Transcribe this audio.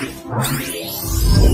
Bye.